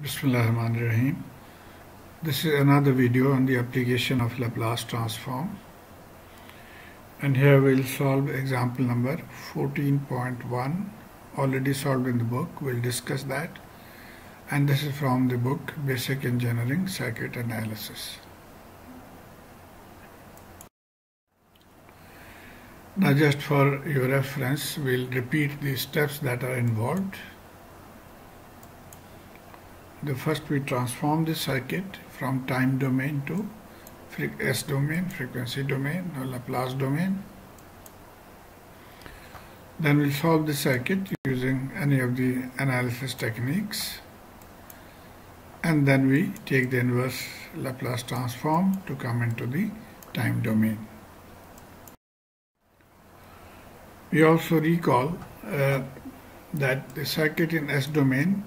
Bismillahirrahmanirrahim. This is another video on the application of Laplace transform. And here we'll solve example number 14.1 already solved in the book. We'll discuss that. And this is from the book Basic Engineering Circuit Analysis. Now just for your reference, we'll repeat the steps that are involved. The first we transform the circuit from time domain to S domain, frequency domain or Laplace domain. Then we'll solve the circuit using any of the analysis techniques. And then we take the inverse Laplace transform to come into the time domain. We also recall uh, that the circuit in S domain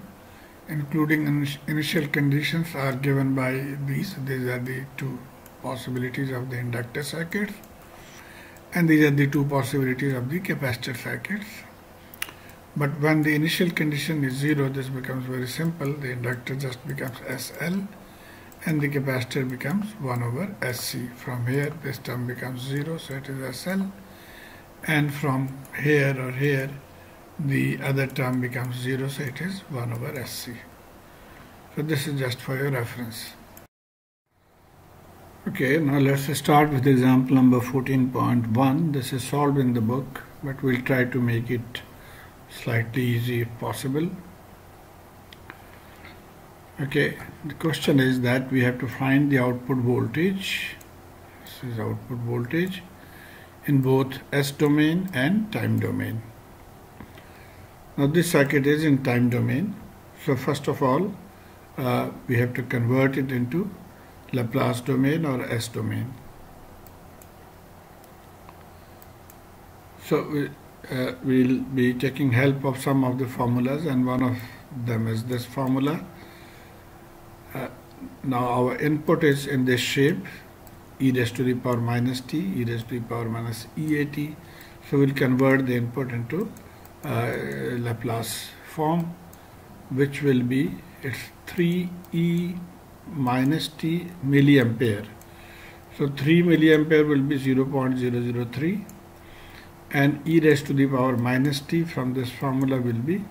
including initial conditions are given by these. These are the two possibilities of the inductor circuits and these are the two possibilities of the capacitor circuits. But when the initial condition is 0, this becomes very simple. The inductor just becomes SL and the capacitor becomes 1 over SC. From here, this term becomes 0, so it is SL. And from here or here, the other term becomes 0 so it is 1 over SC. So this is just for your reference. Okay, now let's start with example number 14.1. This is solved in the book, but we'll try to make it slightly easy if possible. Okay, the question is that we have to find the output voltage. This is output voltage in both S domain and time domain. Now this circuit is in time domain. So first of all, uh, we have to convert it into Laplace domain or S domain. So we, uh, we'll be taking help of some of the formulas and one of them is this formula. Uh, now our input is in this shape e raised to the power minus t, e raised to the power minus eat. So we'll convert the input into Laplace form which will be it's 3e minus t milliampere. So 3 milliampere will be 0.003 and e raised to the power minus t from this formula will be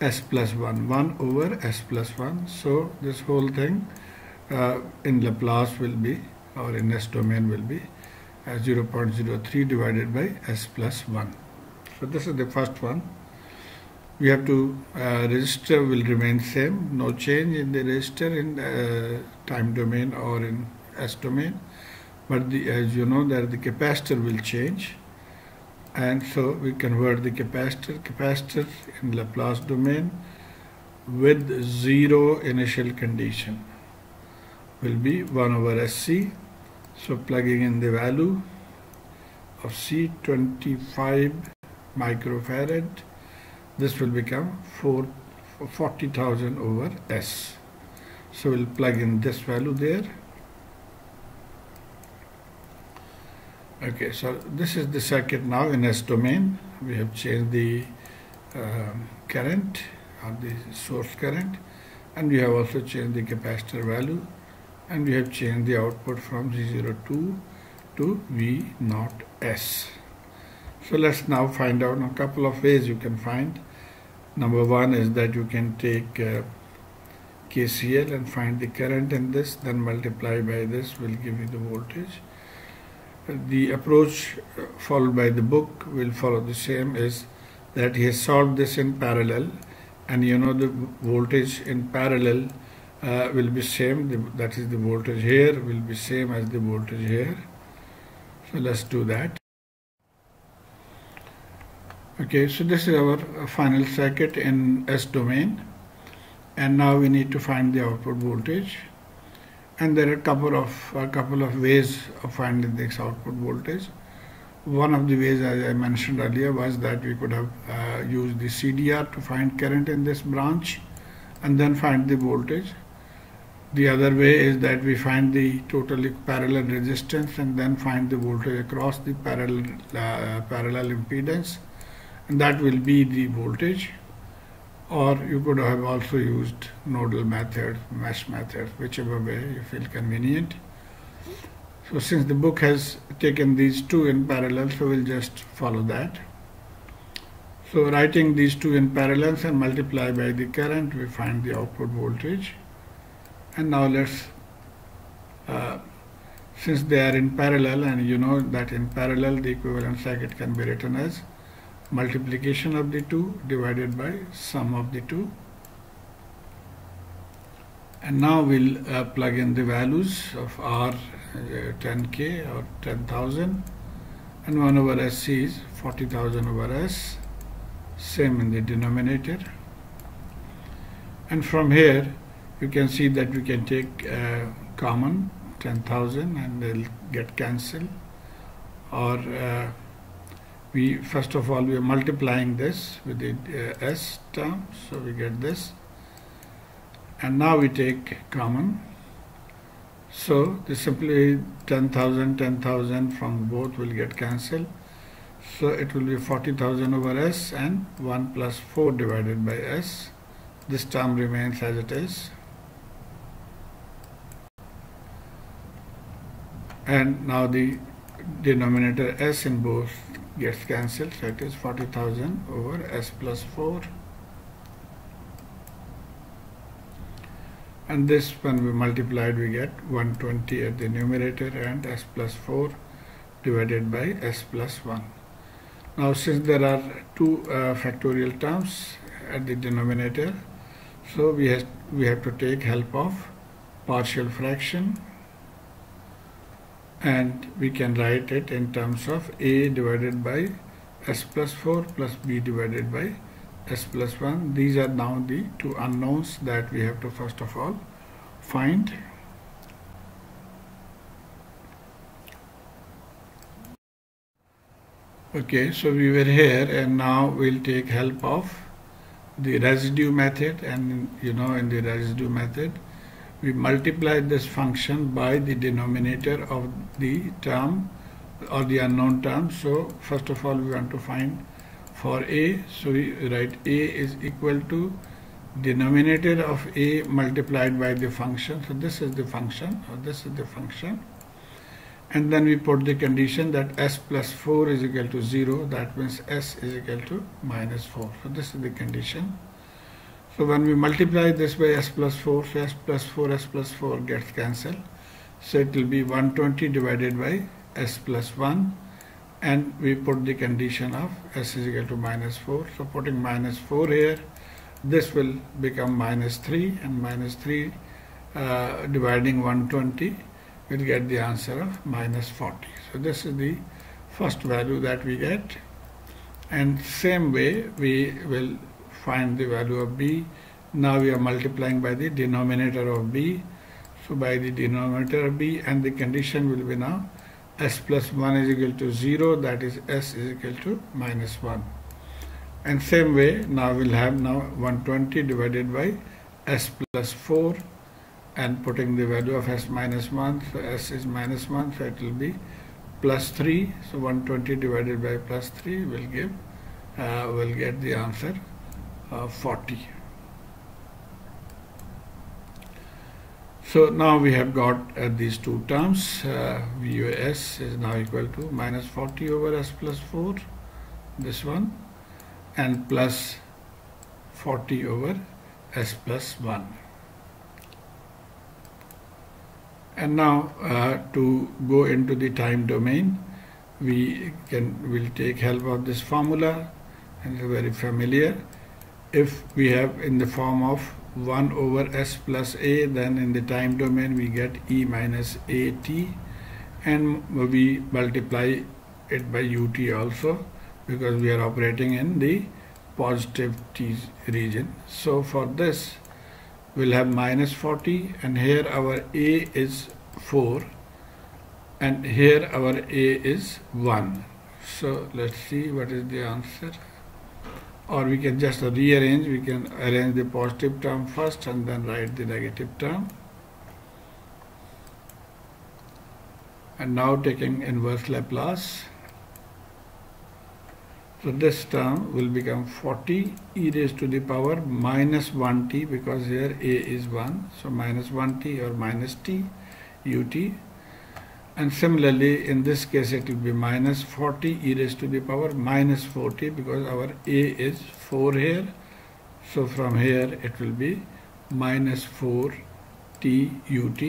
s plus 1 1 over s plus 1 so this whole thing uh, in Laplace will be or in s domain will be uh, 0.03 divided by s plus 1 so this is the first one. We have to uh, resistor will remain same, no change in the resistor in uh, time domain or in S domain. But the, as you know that the capacitor will change and so we convert the capacitor capacitor in Laplace domain with zero initial condition will be 1 over SC so plugging in the value of C 25 microfarad this will become 40,000 over S. So we'll plug in this value there. Okay so this is the circuit now in S domain. We have changed the um, current or the source current and we have also changed the capacitor value and we have changed the output from Z02 to V naught S so let's now find out a couple of ways you can find. Number one is that you can take uh, KCL and find the current in this, then multiply by this will give you the voltage. The approach uh, followed by the book will follow the same is that he has solved this in parallel and you know the voltage in parallel uh, will be same the, that is the voltage here will be same as the voltage here so let's do that Okay, so this is our final circuit in S domain and now we need to find the output voltage and there are a couple of a couple of ways of finding this output voltage. One of the ways as I mentioned earlier was that we could have uh, used the CDR to find current in this branch and then find the voltage. The other way is that we find the totally parallel resistance and then find the voltage across the parallel uh, parallel impedance that will be the voltage or you could have also used nodal method, mesh method, whichever way you feel convenient. So since the book has taken these two in parallel, so we'll just follow that. So writing these two in parallel and multiply by the current, we find the output voltage. And now let's, uh, since they are in parallel and you know that in parallel the equivalent circuit can be written as multiplication of the two divided by sum of the two. And now we'll uh, plug in the values of R uh, 10k or 10,000 and 1 over SC is 40,000 over S same in the denominator. And from here you can see that we can take uh, common 10,000 and they'll get cancelled. Or uh, we first of all we are multiplying this with the uh, s term so we get this. And now we take common. So this simply 10,000 10,000 from both will get cancelled. So it will be 40,000 over s and 1 plus 4 divided by s. This term remains as it is. And now the denominator s in both gets cancelled that is 40,000 over s plus 4 and this when we multiplied we get 120 at the numerator and s plus 4 divided by s plus 1 now since there are two uh, factorial terms at the denominator so we have we have to take help of partial fraction and we can write it in terms of a divided by s plus 4 plus b divided by s plus 1 these are now the two unknowns that we have to first of all find. Okay so we were here and now we'll take help of the residue method and you know in the residue method we multiply this function by the denominator of the term or the unknown term. So first of all we want to find for a, so we write a is equal to denominator of a multiplied by the function. So this is the function or this is the function. And then we put the condition that s plus 4 is equal to 0. That means s is equal to minus 4. So this is the condition. So when we multiply this by s plus 4, so s plus 4, s plus 4 gets cancelled. So it will be 120 divided by s plus 1 and we put the condition of s is equal to minus 4. So putting minus 4 here, this will become minus 3 and minus 3 uh, dividing 120 will get the answer of minus 40. So this is the first value that we get and same way we will find the value of b. Now we are multiplying by the denominator of b. So by the denominator of b and the condition will be now s plus 1 is equal to 0 that is s is equal to minus 1. And same way now we'll have now 120 divided by s plus 4 and putting the value of s minus 1 so s is minus 1 so it will be plus 3 so 120 divided by plus 3 will give uh, will get the answer 40. So now we have got uh, these two terms, uh, VUS is now equal to minus 40 over S plus 4, this one, and plus 40 over S plus 1. And now uh, to go into the time domain, we can will take help of this formula and very familiar if we have in the form of 1 over s plus a then in the time domain we get e minus at and we multiply it by ut also because we are operating in the positive t region. So for this we'll have minus 40 and here our a is 4 and here our a is 1 so let's see what is the answer or we can just rearrange we can arrange the positive term first and then write the negative term and now taking inverse Laplace So this term will become 40 e raised to the power minus 1t because here a is 1. So minus 1t or minus t ut. And similarly in this case it will be minus 40 e raised to the power minus 40 because our a is 4 here. So from here it will be minus 4 t ut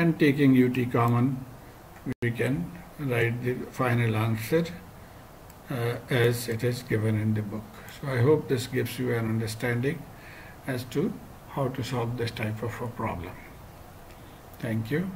and taking ut common we can write the final answer uh, as it is given in the book. So I hope this gives you an understanding as to how to solve this type of a problem. Thank you.